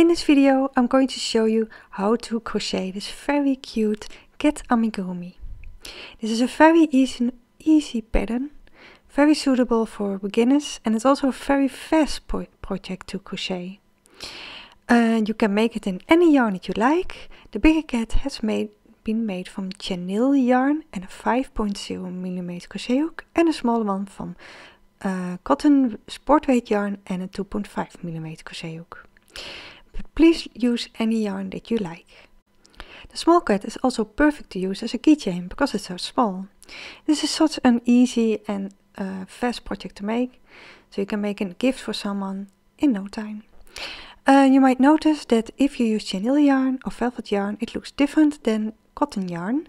In this video I'm going to show you how to crochet this very cute cat amigurumi. This is a very easy, easy pattern, very suitable for beginners and it's also a very fast pro project to crochet. Uh, you can make it in any yarn that you like. The bigger cat has made, been made from chenille yarn and a 5.0mm crochet hook and a smaller one from uh, cotton sportweight yarn and a 2.5mm crochet hook. But please use any yarn that you like. The small cat is also perfect to use as a keychain because it's so small. This is such an easy and uh, fast project to make, so you can make a gift for someone in no time. Uh, you might notice that if you use chenille yarn or velvet yarn, it looks different than cotton yarn,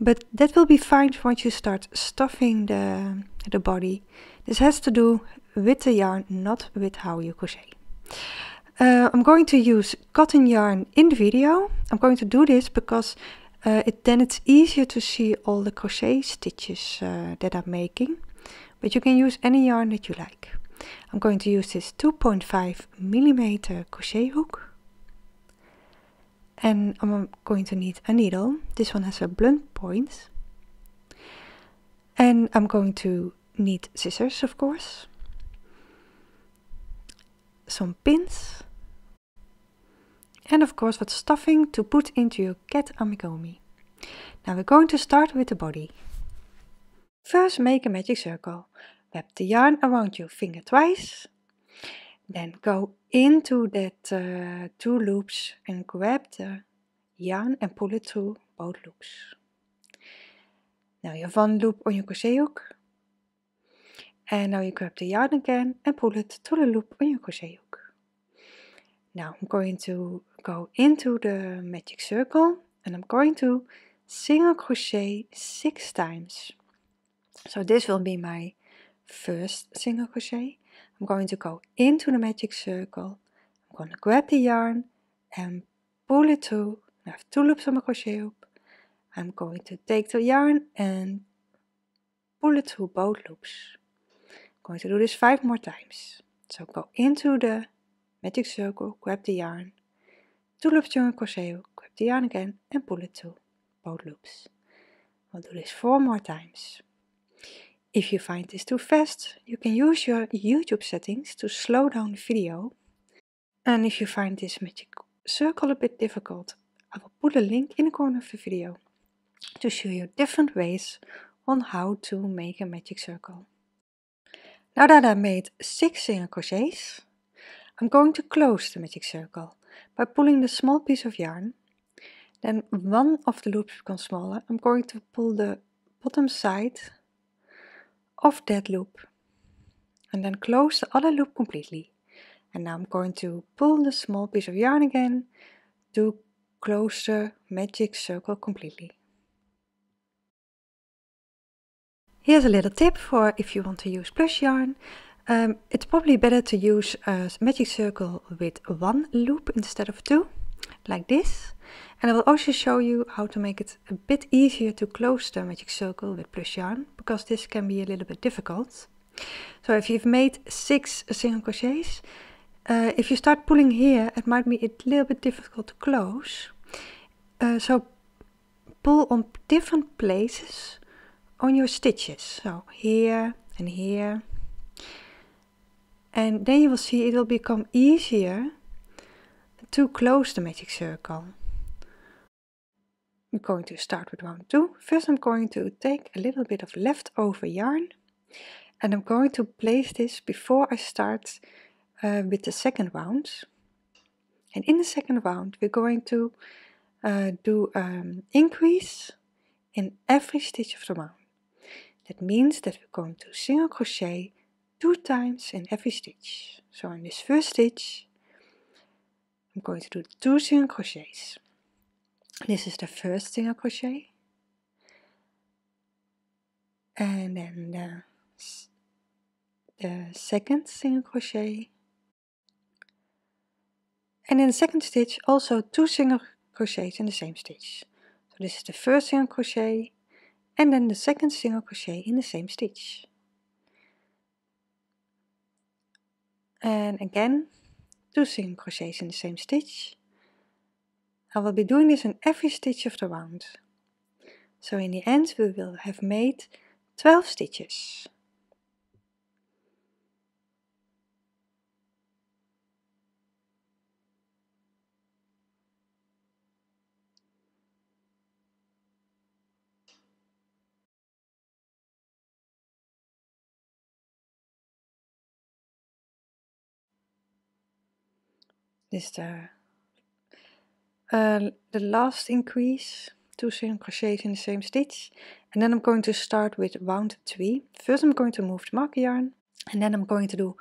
but that will be fine once you start stuffing the, the body. This has to do with the yarn, not with how you crochet. Uh, I'm going to use cotton yarn in the video. I'm going to do this because uh, it, then it's easier to see all the crochet stitches uh, that I'm making. But you can use any yarn that you like. I'm going to use this 2.5 millimeter crochet hook. And I'm going to need a needle. This one has a blunt point. And I'm going to need scissors, of course. Some pins and of course what stuffing to put into your cat amigurumi. Now we're going to start with the body. First make a magic circle. Wrap the yarn around your finger twice. Then go into that uh, two loops and grab the yarn and pull it through both loops. Now you have one loop on your crochet hook. And now you grab the yarn again and pull it through the loop on your crochet hook. Now I'm going to go into the magic circle and I'm going to single crochet six times. So this will be my first single crochet. I'm going to go into the magic circle. I'm going to grab the yarn and pull it through. I have two loops on my crochet hook. I'm going to take the yarn and pull it through both loops. Going to do this five more times. So go into the magic circle, grab the yarn, two loops during crochet grab the yarn again and pull it through both loops. We'll do this four more times. If you find this too fast, you can use your YouTube settings to slow down the video. And if you find this magic circle a bit difficult, I will put a link in the corner of the video to show you different ways on how to make a magic circle. Now that I made six single crochets, I'm going to close the magic circle by pulling the small piece of yarn. Then one of the loops becomes smaller. I'm going to pull the bottom side of that loop and then close the other loop completely. And now I'm going to pull the small piece of yarn again to close the magic circle completely. Here's a little tip for if you want to use plush yarn. Um, it's probably better to use a magic circle with one loop instead of two, like this. And I will also show you how to make it a bit easier to close the magic circle with plush yarn, because this can be a little bit difficult. So if you've made six single crochets, uh, if you start pulling here, it might be a little bit difficult to close. Uh, so pull on different places on your stitches. So here and here and then you will see it will become easier to close the magic circle. I'm going to start with round two. First I'm going to take a little bit of leftover yarn and I'm going to place this before I start uh, with the second round. And in the second round we're going to uh, do um, increase in every stitch of the round. That means that we're going to single crochet two times in every stitch. So in this first stitch, I'm going to do two single crochets. This is the first single crochet. And then the, the second single crochet. And in the second stitch, also two single crochets in the same stitch. So this is the first single crochet and then the second single crochet in the same stitch. and again two single crochets in the same stitch. I will be doing this in every stitch of the round. So in the end we will have made 12 stitches. This is the, uh, the last increase, two single crochets in the same stitch. And then I'm going to start with round 3. First I'm going to move the marker yarn and then I'm going to do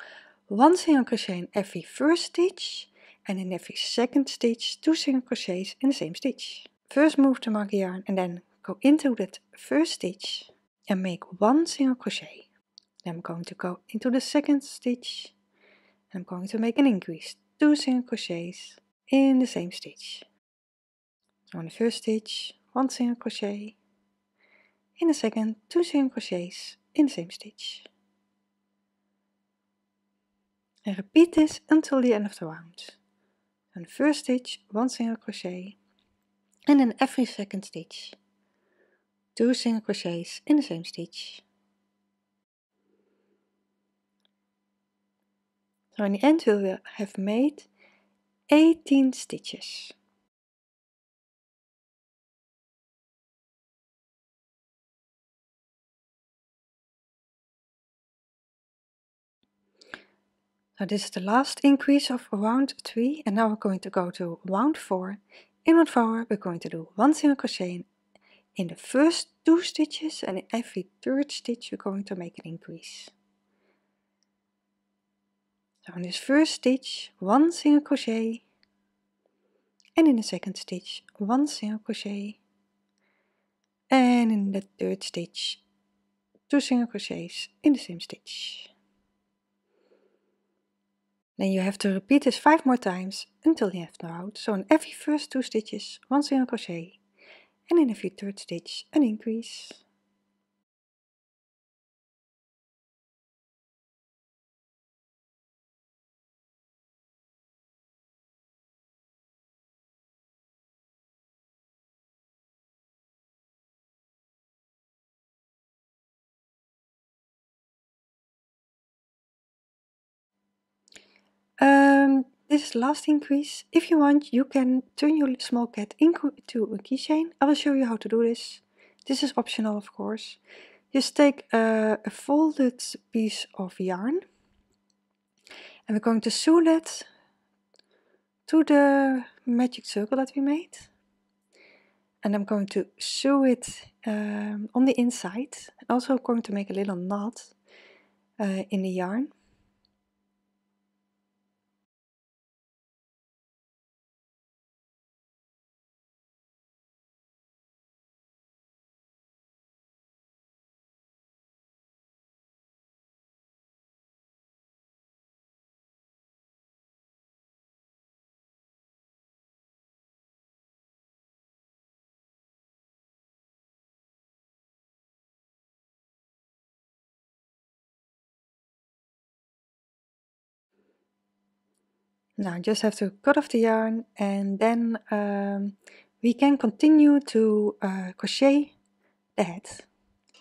one single crochet in every first stitch and in every second stitch two single crochets in the same stitch. First move the marker yarn and then go into that first stitch and make one single crochet. Then I'm going to go into the second stitch and I'm going to make an increase two single crochets in the same stitch. So in the first stitch, one single crochet, in the second, two single crochets in the same stitch. And repeat this until the end of the round. In the first stitch, one single crochet, and in every second stitch, two single crochets in the same stitch. So in the end we will have made 18 stitches. So this is the last increase of round 3 and now we're going to go to round 4. In round 4 we're going to do one single crochet in the first two stitches and in every third stitch we're going to make an increase. So in this first stitch, one single crochet, and in the second stitch, one single crochet, and in the third stitch, two single crochets in the same stitch. Then you have to repeat this five more times until you have the round. So in every first two stitches, one single crochet, and in every third stitch, an increase. Um, this is last increase. If you want, you can turn your small cat into a keychain. I will show you how to do this. This is optional, of course. Just take a, a folded piece of yarn and we're going to sew that to the magic circle that we made. And I'm going to sew it um, on the inside. And also going to make a little knot uh, in the yarn. Now I just have to cut off the yarn and then um, we can continue to uh, crochet the head.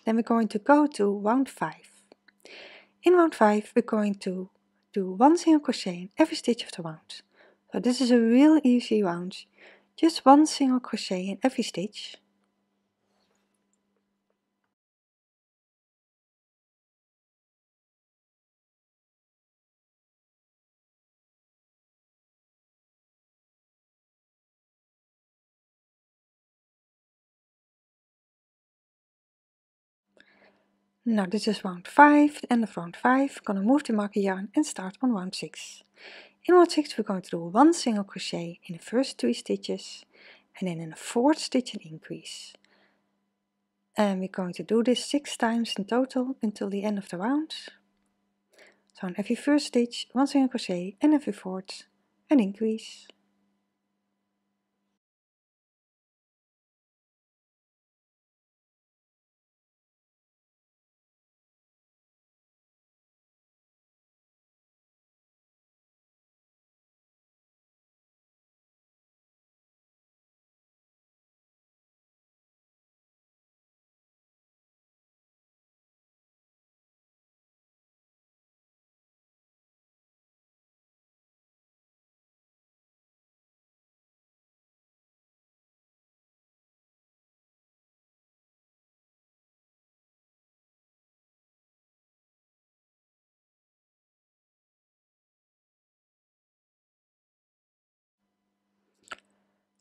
Then we're going to go to round 5. In round 5 we're going to do one single crochet in every stitch of the round. So this is a real easy round. Just one single crochet in every stitch. Now this is round 5, end of round 5, gonna move the marker yarn and start on round 6. In round 6 we're going to do one single crochet in the first 3 stitches and then in the fourth stitch an increase. And we're going to do this 6 times in total until the end of the round. So in every first stitch, one single crochet and every fourth an increase.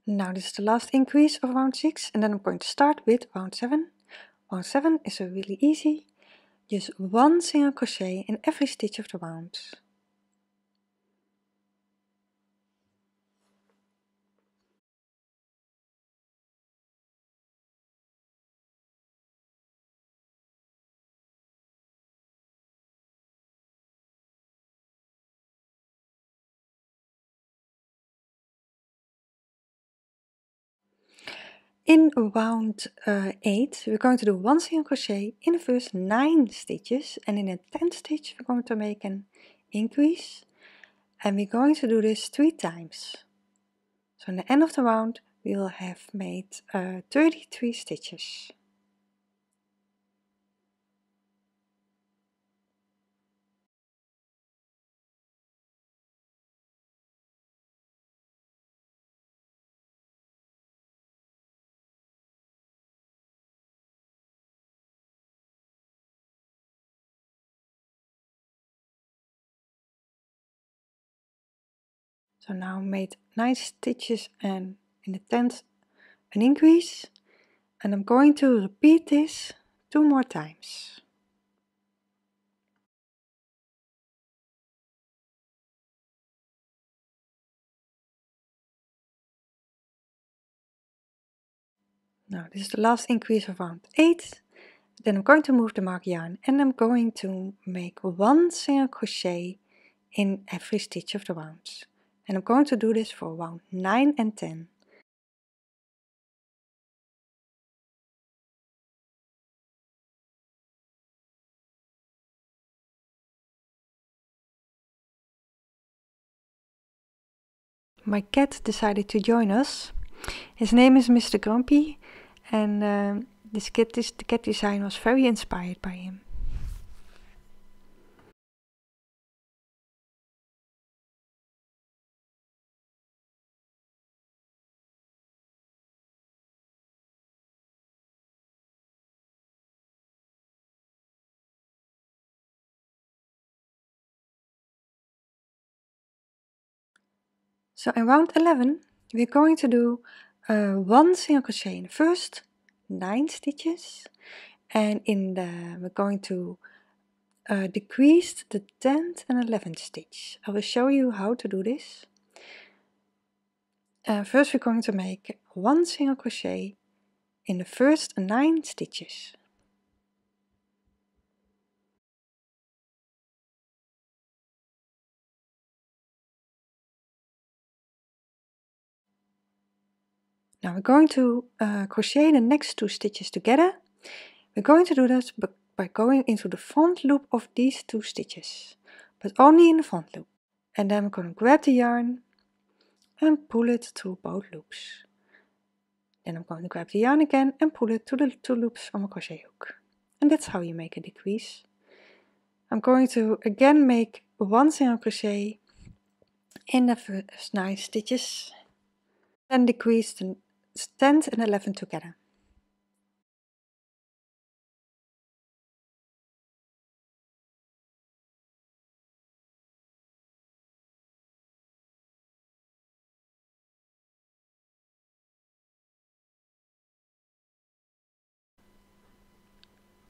Now this is the last increase of round 6 and then I'm going to start with round 7. Round 7 is really easy, just one single crochet in every stitch of the round. In round uh, 8 we're going to do one single crochet in the first 9 stitches and in the 10th stitch we're going to make an increase and we're going to do this 3 times. So in the end of the round we will have made uh, 33 stitches. So now made 9 stitches and in the 10th an increase and I'm going to repeat this two more times. Now this is the last increase of round 8. Then I'm going to move the mark yarn and I'm going to make one single crochet in every stitch of the rounds and I'm going to do this for round 9 and 10. My cat decided to join us. His name is Mr. Grumpy and uh, this cat, this, the cat design was very inspired by him. So in round 11 we're going to do uh, one single crochet in the first 9 stitches and in the we're going to uh, decrease the 10th and 11th stitch. I will show you how to do this. Uh, first we're going to make one single crochet in the first 9 stitches. Now we're going to uh, crochet the next two stitches together. We're going to do that by going into the front loop of these two stitches, but only in the front loop. And then we're going to grab the yarn and pull it through both loops. Then I'm going to grab the yarn again and pull it to the two loops on my crochet hook. And that's how you make a decrease. I'm going to again make one single crochet in the first 9 stitches, then decrease the 10th and 11th together.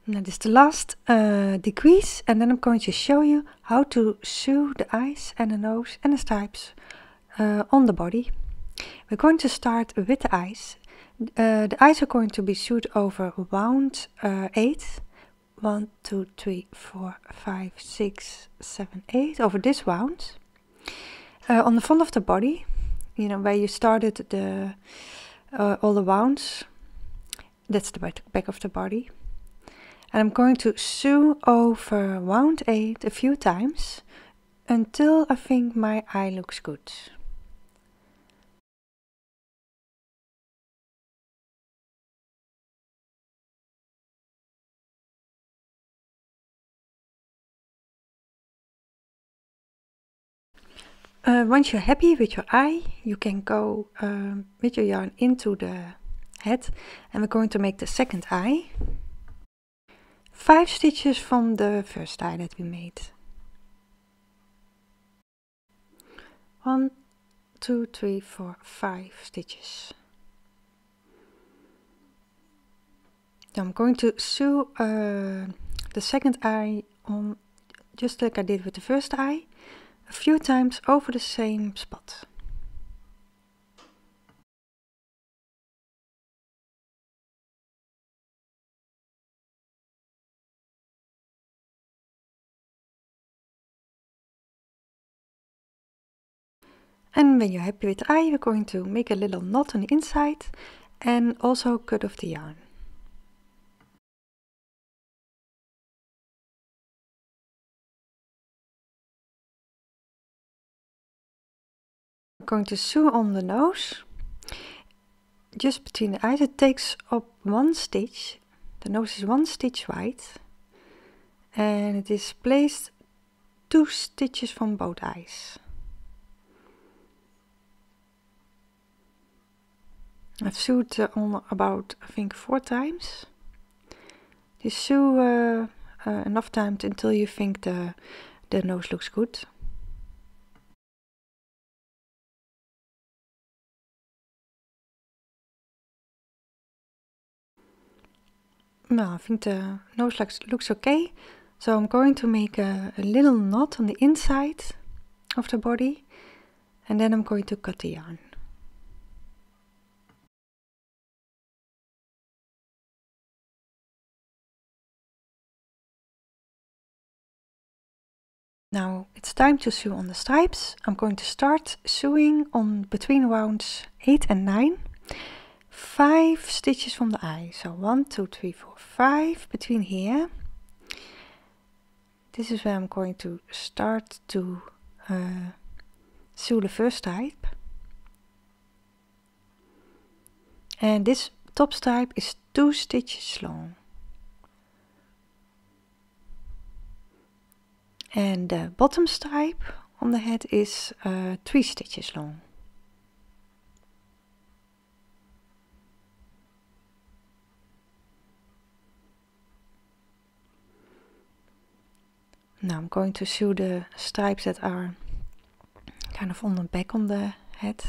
Now this is the last uh, decrease and then I'm going to show you how to sew the eyes and the nose and the stripes uh, on the body. We're going to start with the eyes. Uh, the eyes are going to be sewed over round uh, 8. 1, 2, 3, 4, 5, 6, 7, 8 over this round. Uh, on the front of the body, you know, where you started the uh, all the rounds, that's the back of the body. And I'm going to sew over round 8 a few times until I think my eye looks good. Uh, once you're happy with your eye, you can go um, with your yarn into the head and we're going to make the second eye. Five stitches from the first eye that we made. One, two, three, four, five stitches. I'm going to sew uh, the second eye on just like I did with the first eye a few times over the same spot. And when you're happy with the eye, you're going to make a little knot on the inside and also cut off the yarn. Going to sew on the nose, just between the eyes. It takes up one stitch. The nose is one stitch wide and it is placed two stitches from both eyes. I've sewed uh, on about I think four times. You sew uh, uh, enough times until you think the the nose looks good. I think the nose looks, looks okay. So I'm going to make a, a little knot on the inside of the body and then I'm going to cut the yarn. Now it's time to sew on the stripes. I'm going to start sewing on between rounds 8 and 9. 5 stitches from the eye. So 1, 2, 3, 4, 5 between here. This is where I'm going to start to uh, sew the first stripe. And this top stripe is 2 stitches long. and the bottom stripe on the head is uh, three stitches long. Now I'm going to sew the stripes that are kind of on the back on the head.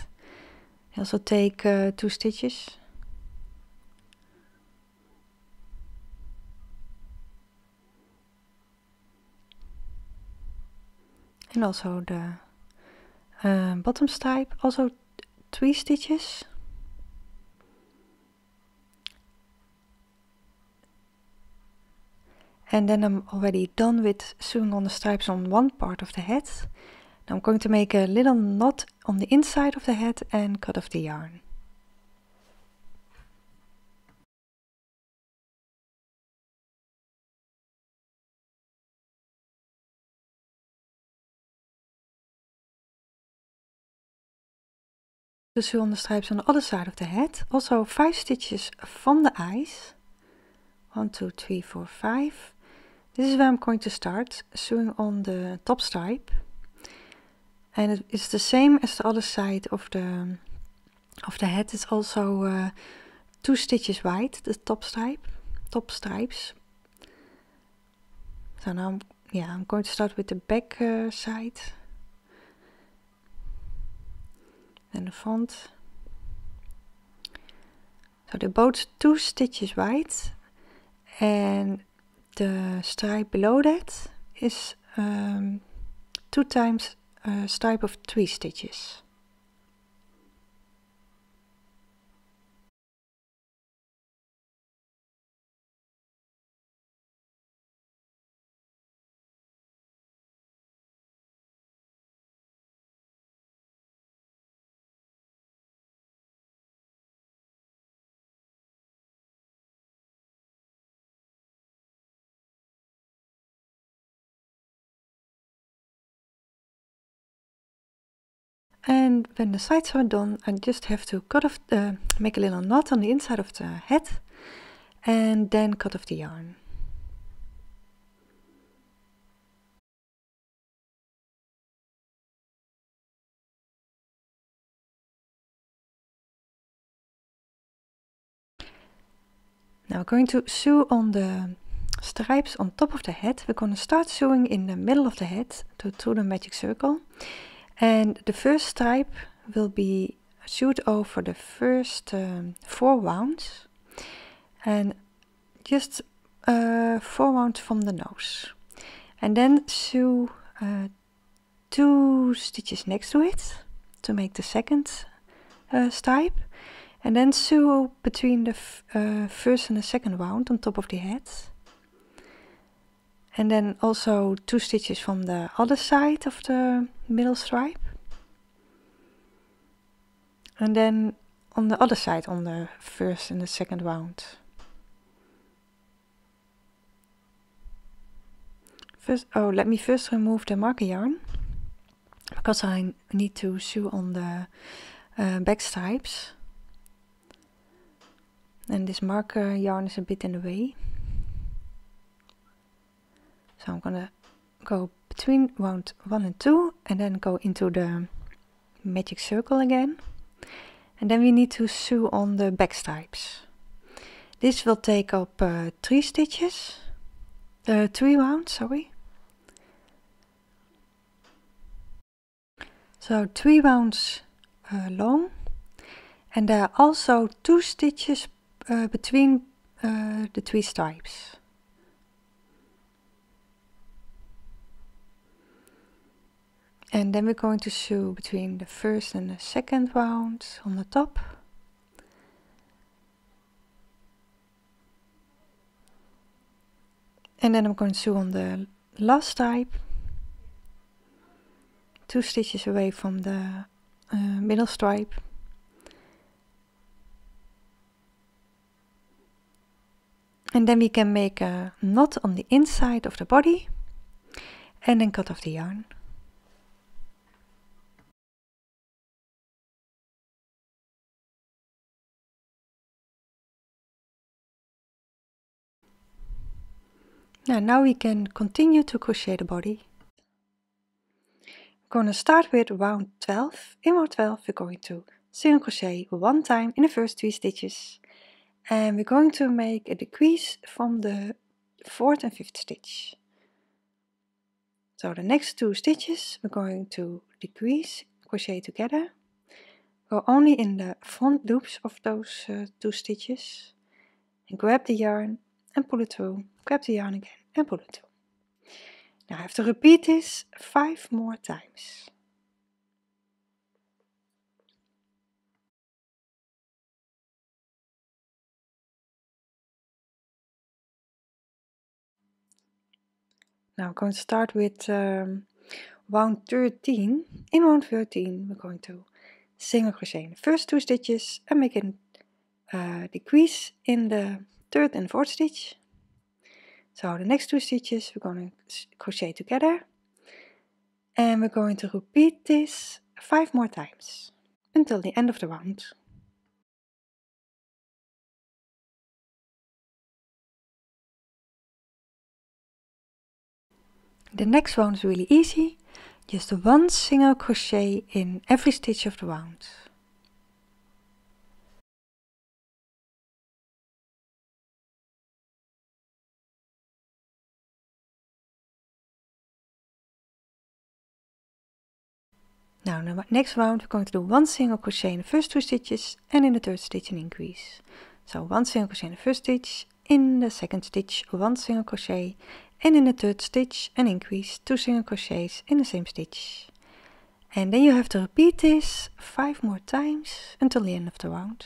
Also take uh, two stitches. and also the uh, bottom stripe also three stitches and then I'm already done with sewing on the stripes on one part of the head now I'm going to make a little knot on the inside of the head and cut off the yarn the sew on the stripes on the other side of the head. Also five stitches from the eyes. One, two, three, four, five. This is where I'm going to start sewing on the top stripe. And it is the same as the other side of the of the head. It's also uh, two stitches wide, the top stripe, top stripes. So now, I'm, yeah, I'm going to start with the back uh, side. and the front. So they're both two stitches wide and the stripe below that is um, two times a stripe of three stitches. And when the sides are done, I just have to cut off, the, make a little knot on the inside of the head and then cut off the yarn. Now we're going to sew on the stripes on top of the head. We're going to start sewing in the middle of the head to, through the magic circle. And the first stripe will be sewed over the first um, four rounds and just uh, four rounds from the nose. And then sew uh, two stitches next to it to make the second uh, stripe. And then sew between the uh, first and the second round on top of the head and then also two stitches from the other side of the middle stripe. And then on the other side on the first and the second round. First oh let me first remove the marker yarn because I need to sew on the uh, back stripes. And this marker yarn is a bit in the way so I'm gonna go between round 1 and 2 and then go into the magic circle again. And then we need to sew on the back stripes. This will take up uh, 3 stitches. Uh, 3 rounds sorry. So 3 rounds uh, long. And there are also 2 stitches uh, between uh, the three stripes. And then we're going to sew between the first and the second round on the top. And then I'm going to sew on the last stripe, two stitches away from the uh, middle stripe. And then we can make a knot on the inside of the body and then cut off the yarn. Now, now we can continue to crochet the body. We're going to start with round 12. In round 12 we're going to single crochet one time in the first three stitches and we're going to make a decrease from the fourth and fifth stitch. So the next two stitches we're going to decrease, crochet together, go only in the front loops of those uh, two stitches and grab the yarn and pull it through, grab the yarn again and pull it through. Now I have to repeat this five more times. Now I'm going to start with um, round 13. In round 13 we're going to single crochet in the first two stitches and make a uh, decrease in the third and fourth stitch. So the next two stitches we're going to crochet together and we're going to repeat this five more times until the end of the round. The next round is really easy, just one single crochet in every stitch of the round. Now in the next round we're going to do one single crochet in the first two stitches and in the third stitch an increase. So one single crochet in the first stitch, in the second stitch one single crochet and in the third stitch an increase two single crochets in the same stitch and then you have to repeat this five more times until the end of the round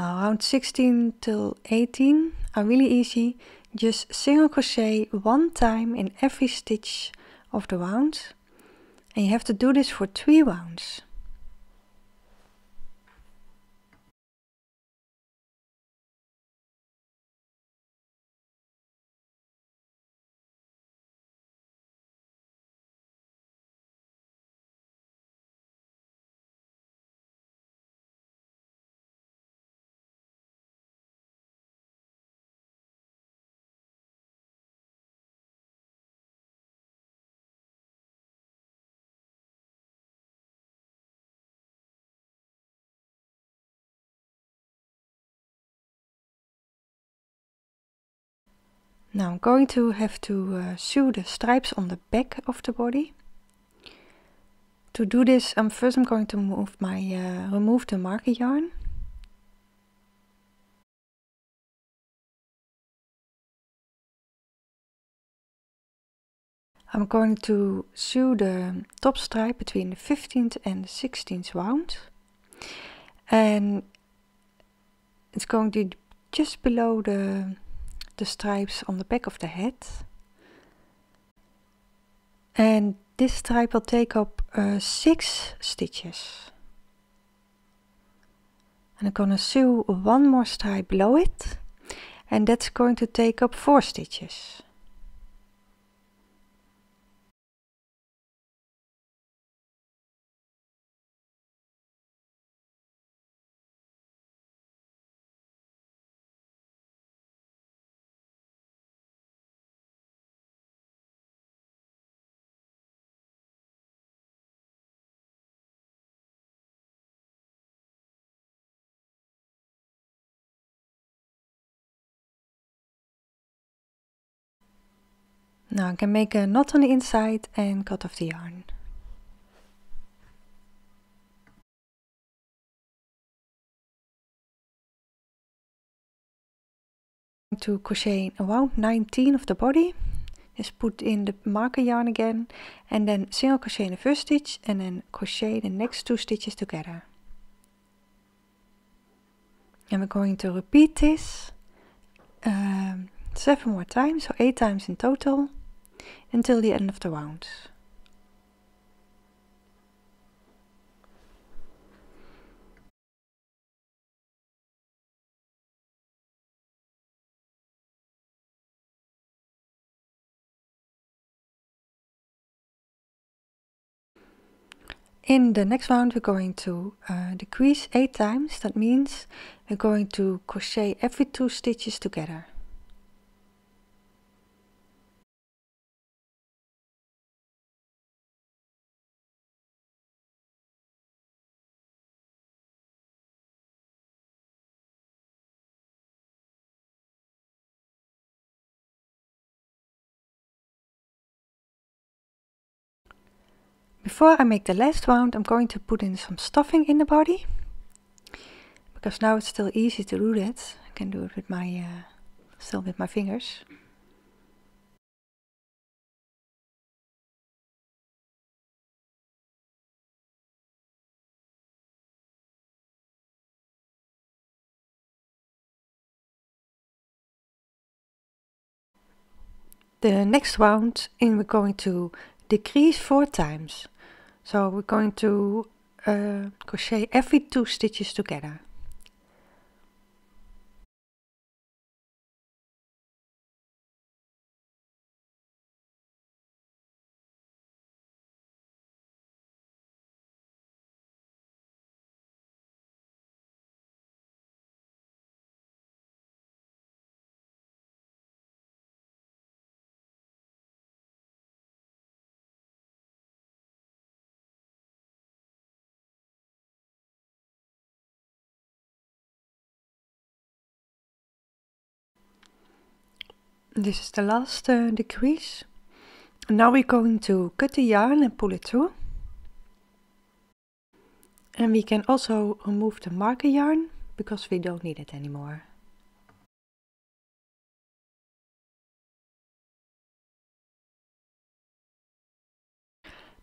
Well, round 16 till 18 are really easy. Just single crochet one time in every stitch of the round and you have to do this for three rounds. Now I'm going to have to uh, sew the stripes on the back of the body. To do this, um, first I'm going to move my uh, remove the marker yarn. I'm going to sew the top stripe between the 15th and the 16th round and it's going to just below the the stripes on the back of the head. And this stripe will take up uh, six stitches. And I'm gonna sew one more stripe below it. And that's going to take up four stitches Now I can make a knot on the inside and cut off the yarn. To crochet around 19 of the body, just put in the marker yarn again and then single crochet in the first stitch and then crochet the next two stitches together. And we're going to repeat this um, seven more times, so eight times in total until the end of the round. In the next round we're going to uh, decrease 8 times, that means we're going to crochet every 2 stitches together. Before I make the last round, I'm going to put in some stuffing in the body. Because now it's still easy to do that. I can do it with my, uh, still with my fingers. The next round in we're going to decrease four times. So we're going to uh, crochet every two stitches together. This is the last uh, decrease. Now we're going to cut the yarn and pull it through. And we can also remove the marker yarn because we don't need it anymore.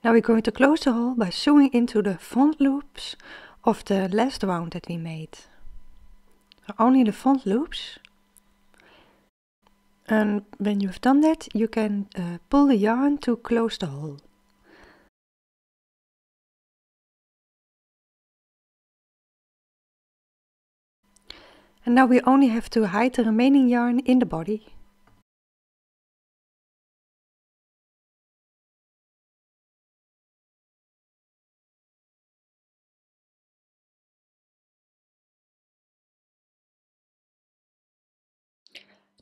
Now we're going to close the hole by sewing into the front loops of the last round that we made. So only the front loops and when you've done that, you can uh, pull the yarn to close the hole. And now we only have to hide the remaining yarn in the body.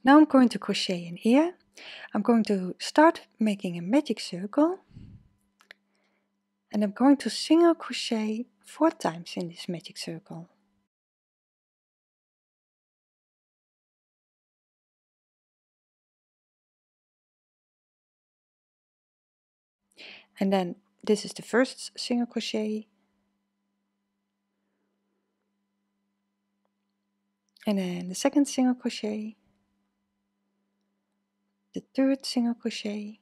Now I'm going to crochet an ear. I'm going to start making a magic circle and I'm going to single crochet four times in this magic circle. And then this is the first single crochet. And then the second single crochet the third single crochet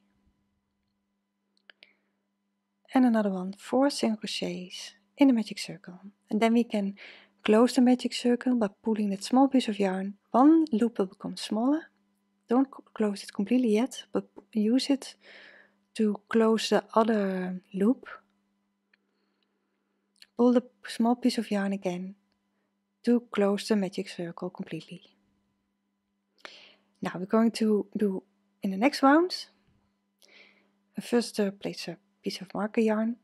and another one four single crochets in the magic circle. And then we can close the magic circle by pulling that small piece of yarn. One loop will become smaller. Don't close it completely yet but use it to close the other loop. Pull the small piece of yarn again to close the magic circle completely. Now we're going to do in the next round. I first uh, place a piece of marker yarn.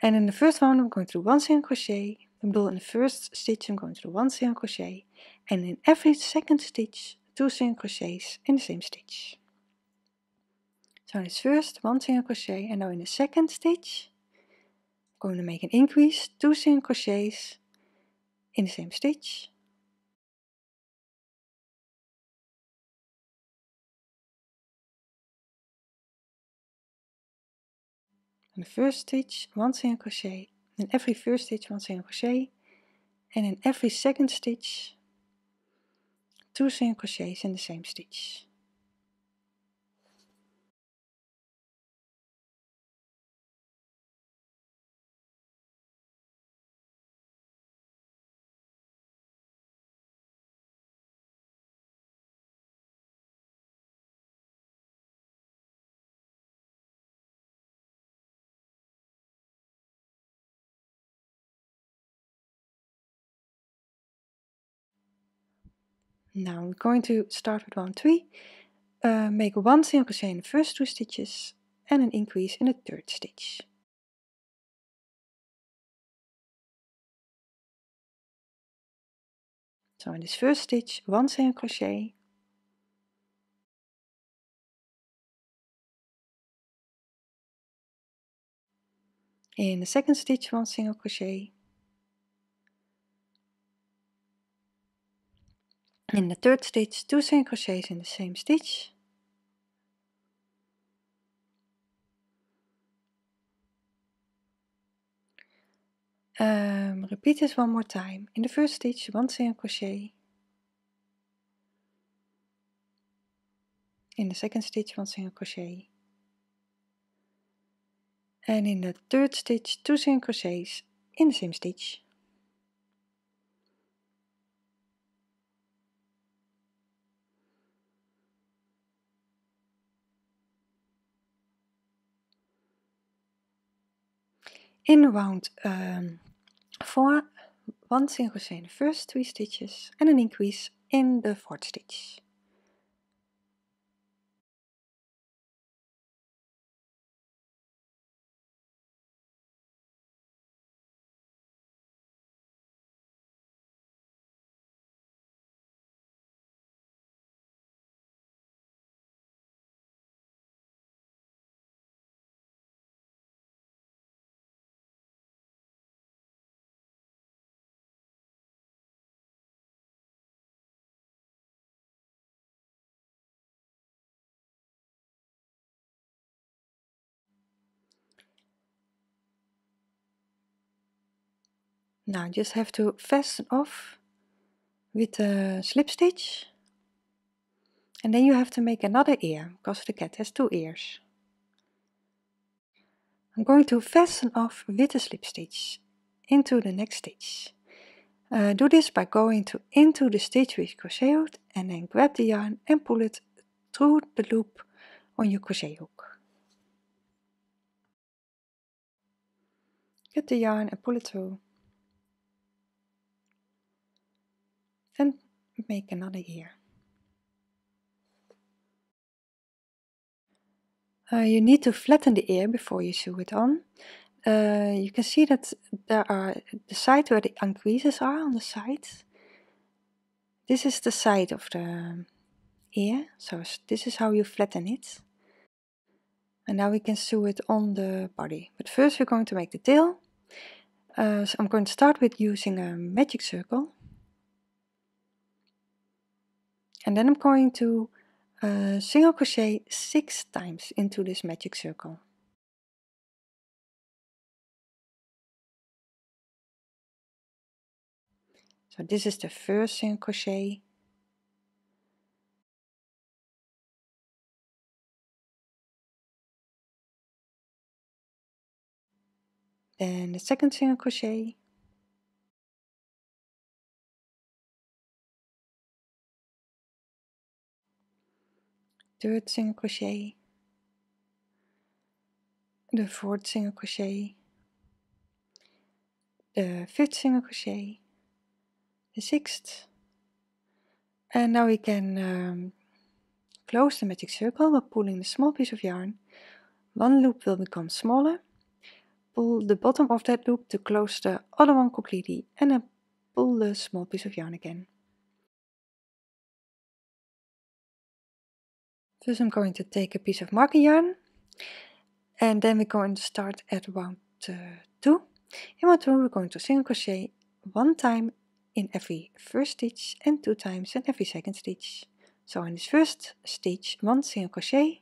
And in the first round I'm going to do one single crochet. In the first stitch I'm going to do one single crochet. And in every second stitch two single crochets in the same stitch. So in this first one single crochet. And now in the second stitch I'm going to make an increase two single crochets in the same stitch the first stitch one single crochet in every first stitch one single crochet and in every second stitch two single crochets in the same stitch Now I'm going to start with round 3, uh, make one single crochet in the first two stitches and an increase in the third stitch. So in this first stitch, one single crochet, in the second stitch one single crochet, in the third stitch two single crochets in the same stitch. Um, repeat this one more time. In the first stitch one single crochet. In the second stitch one single crochet. And in the third stitch two single crochets in the same stitch in round um, 4 one single crochet in the first three stitches and an increase in the fourth stitch Now just have to fasten off with a slip stitch and then you have to make another ear because the cat has two ears. I'm going to fasten off with a slip stitch into the next stitch. Uh, do this by going to into the stitch with crochet hook and then grab the yarn and pull it through the loop on your crochet hook. Get the yarn and pull it through and make another ear. Uh, you need to flatten the ear before you sew it on. Uh, you can see that there are the side where the increases are on the side. This is the side of the ear, so this is how you flatten it. And now we can sew it on the body. But first we're going to make the tail. Uh, so I'm going to start with using a magic circle and then I'm going to uh, single crochet six times into this magic circle. So this is the first single crochet. Then the second single crochet. Third single crochet. The fourth single crochet. The fifth single crochet the sixth. And now we can um, close the magic circle by pulling the small piece of yarn. One loop will become smaller. Pull the bottom of that loop to close the other one completely and then pull the small piece of yarn again. First I'm going to take a piece of marking yarn and then we're going to start at round uh, 2. In round 2 we're going to single crochet one time in every first stitch and two times in every second stitch. So in this first stitch, one single crochet,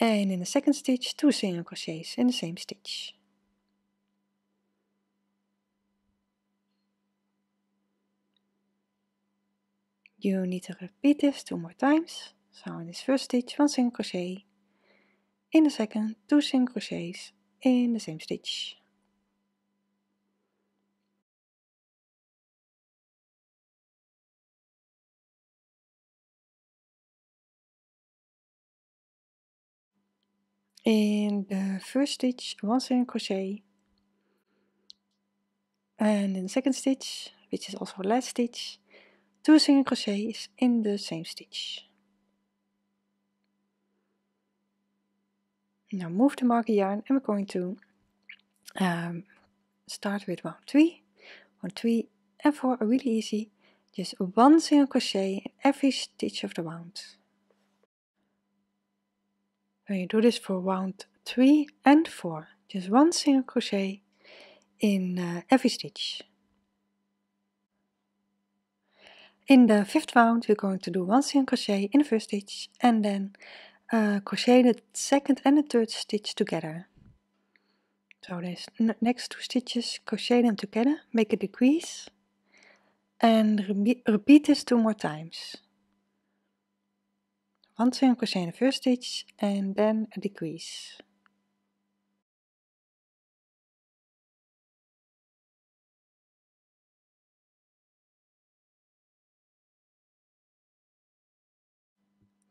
and in the second stitch, two single crochets in the same stitch. You need to repeat this two more times. So in this first stitch, one single crochet. In the second, two single crochets in the same stitch. In the first stitch, one single crochet. And in the second stitch, which is also the last stitch, two single crochets in the same stitch. Now move the marker yarn and we're going to um, start with round 3, 1, 3 and 4 are really easy, just one single crochet in every stitch of the round. When you do this for round 3 and 4, just one single crochet in uh, every stitch. In the fifth round we're going to do one single crochet in the first stitch and then uh, crochet the second and the third stitch together. So there's next two stitches, crochet them together, make a decrease and re repeat this two more times. One single crochet in the first stitch and then a decrease.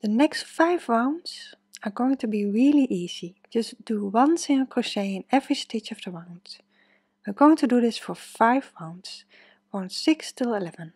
The next five rounds are going to be really easy. Just do one single crochet in every stitch of the round. We're going to do this for five rounds, round 6 till 11.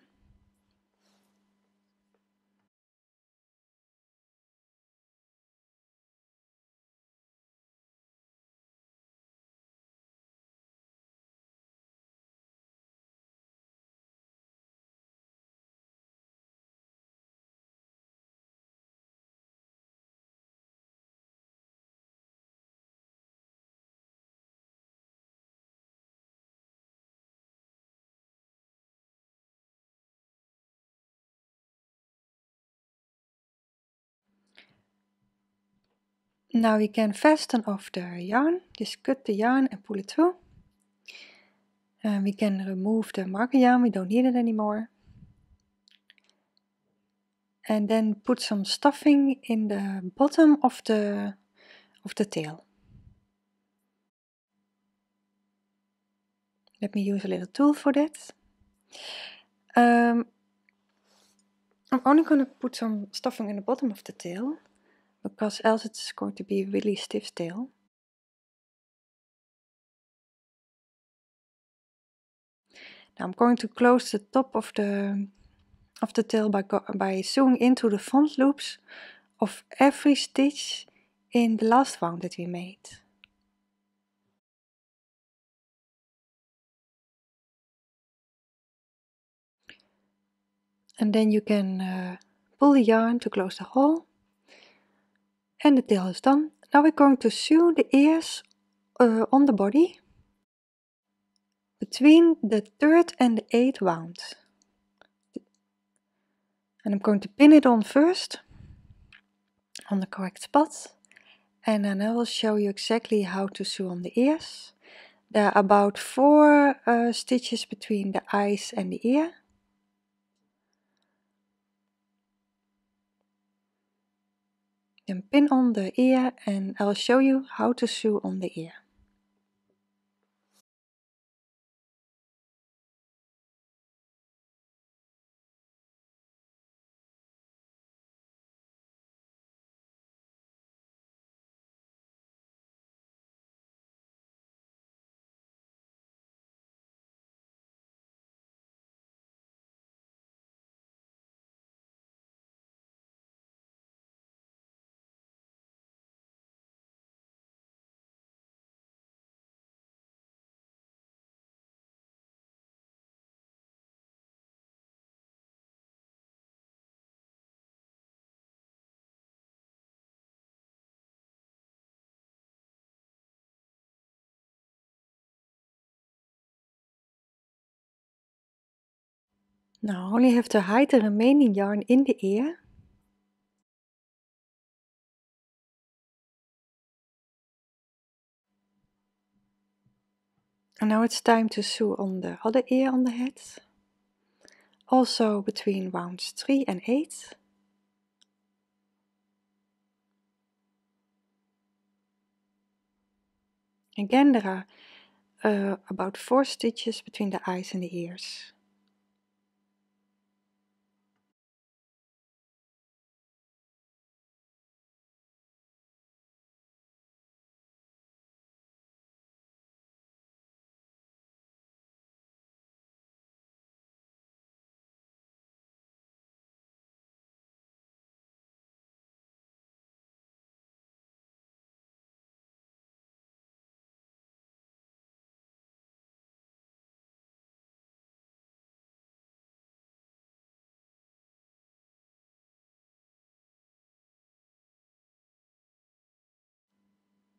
Now we can fasten off the yarn, just cut the yarn and pull it through. And we can remove the marker yarn, we don't need it anymore. And then put some stuffing in the bottom of the, of the tail. Let me use a little tool for that. Um, I'm only going to put some stuffing in the bottom of the tail because else it's going to be a really stiff tail. Now I'm going to close the top of the of the tail by, by sewing into the front loops of every stitch in the last round that we made. And then you can uh, pull the yarn to close the hole and the tail is done. Now we're going to sew the ears uh, on the body between the third and the eighth round. And I'm going to pin it on first on the correct spot and then I will show you exactly how to sew on the ears. There are about four uh, stitches between the eyes and the ear. Then pin on the ear and I'll show you how to sew on the ear. Now only have to hide the remaining yarn in the ear. And now it's time to sew on the other ear on the head. Also between rounds 3 and 8. Again there are uh, about 4 stitches between the eyes and the ears.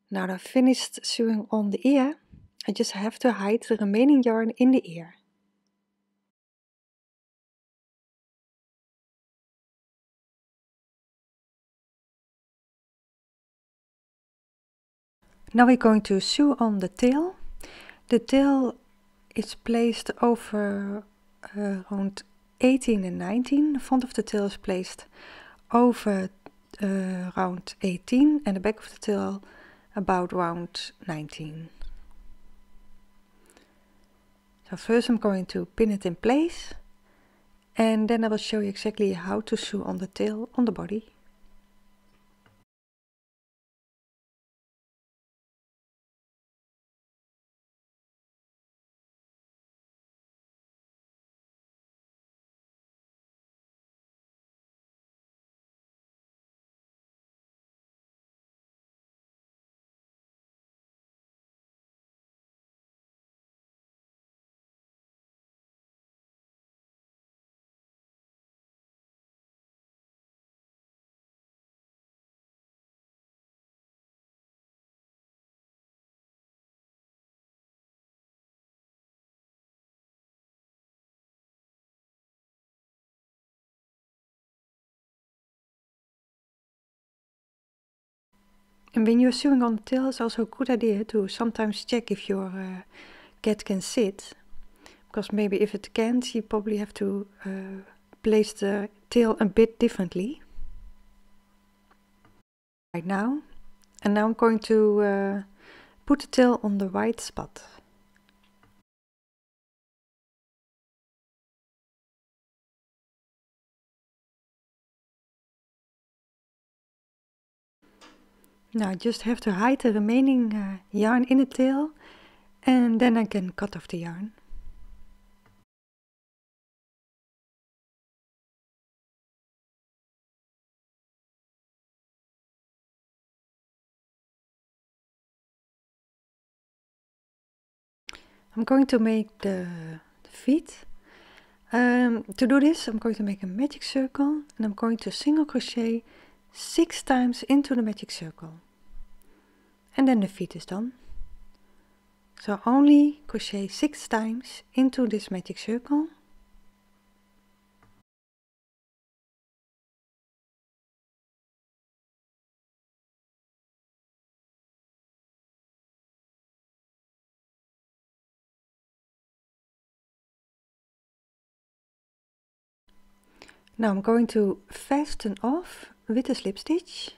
Now that I've finished sewing on the ear, I just have to hide the remaining yarn in the ear. Now we're going to sew on the tail. The tail is placed over uh, around 18 and 19. The front of the tail is placed over uh, around 18 and the back of the tail about round 19. So first I'm going to pin it in place and then I will show you exactly how to sew on the tail on the body. And when you're sewing on the tail, it's also a good idea to sometimes check if your uh, cat can sit. Because maybe if it can't, you probably have to uh, place the tail a bit differently. Right now. And now I'm going to uh, put the tail on the right spot. Now I just have to hide the remaining uh, yarn in the tail and then I can cut off the yarn. I'm going to make the, the feet. Um, to do this I'm going to make a magic circle and I'm going to single crochet six times into the magic circle and then the feet is done. So only crochet six times into this magic circle. Now I'm going to fasten off with a slip stitch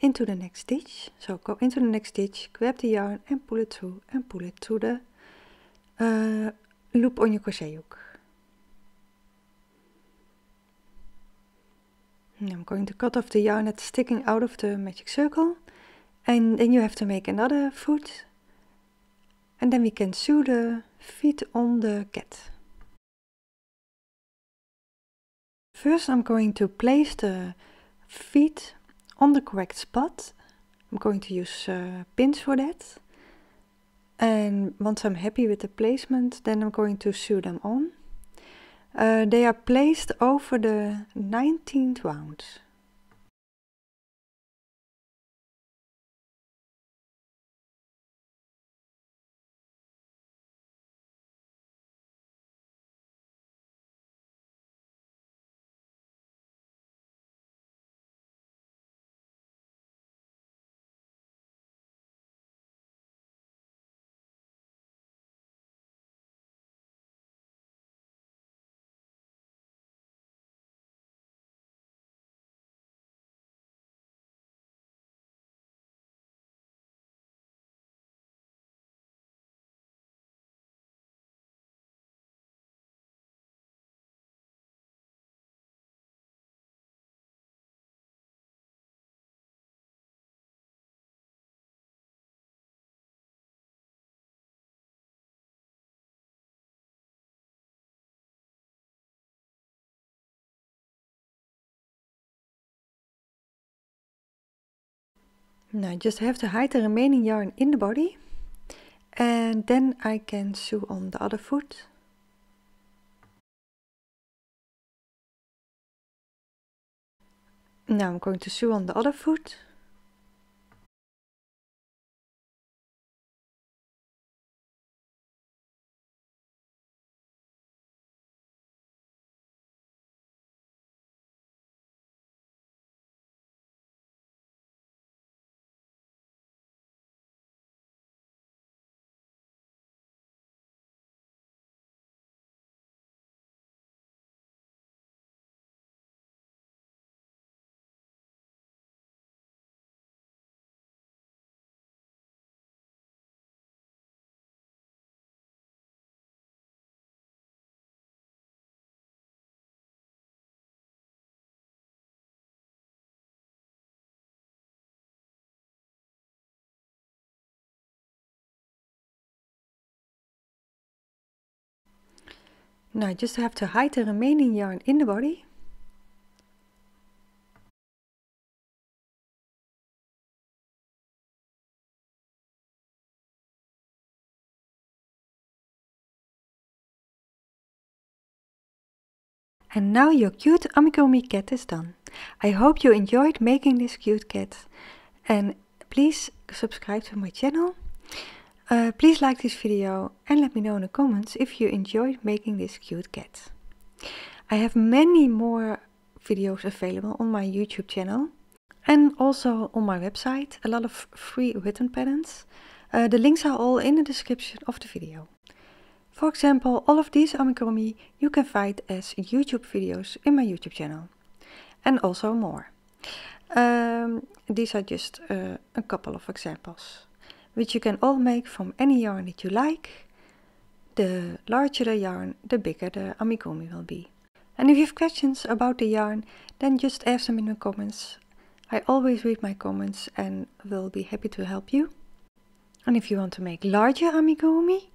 into the next stitch. So go into the next stitch, grab the yarn and pull it through and pull it to the uh, loop on your crochet hook. And I'm going to cut off the yarn that's sticking out of the magic circle and then you have to make another foot and then we can sew the feet on the cat. First I'm going to place the feet on the correct spot. I'm going to use uh, pins for that. And once I'm happy with the placement, then I'm going to sew them on. Uh, they are placed over the 19th round. Now I just have to hide the remaining yarn in the body and then I can sew on the other foot. Now I'm going to sew on the other foot. Now I just have to hide the remaining yarn in the body. And now your cute amigurumi cat is done. I hope you enjoyed making this cute cat and please subscribe to my channel uh, please like this video and let me know in the comments if you enjoyed making this cute cat. I have many more videos available on my YouTube channel and also on my website, a lot of free written patterns. Uh, the links are all in the description of the video. For example, all of these amigurumi you can find as YouTube videos in my YouTube channel. And also more. Um, these are just uh, a couple of examples which you can all make from any yarn that you like. The larger the yarn, the bigger the amigurumi will be. And if you have questions about the yarn, then just ask them in the comments. I always read my comments and will be happy to help you. And if you want to make larger amigurumi,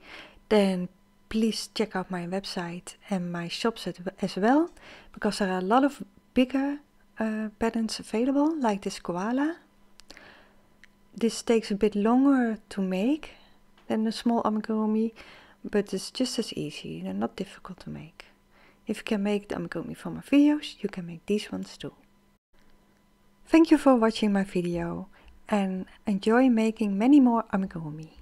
then please check out my website and my shops as well, because there are a lot of bigger uh, patterns available, like this koala this takes a bit longer to make than the small amigurumi, but it's just as easy and not difficult to make. If you can make the amigurumi from my videos, you can make these ones too. Thank you for watching my video and enjoy making many more amigurumi.